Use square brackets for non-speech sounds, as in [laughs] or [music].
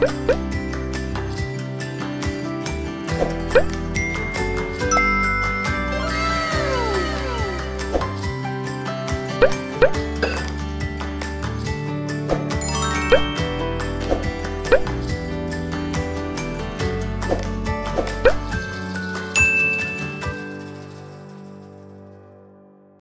Bye. [laughs]